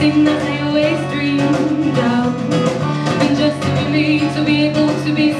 thing that I always dreamed of. And just to be me, to be able to be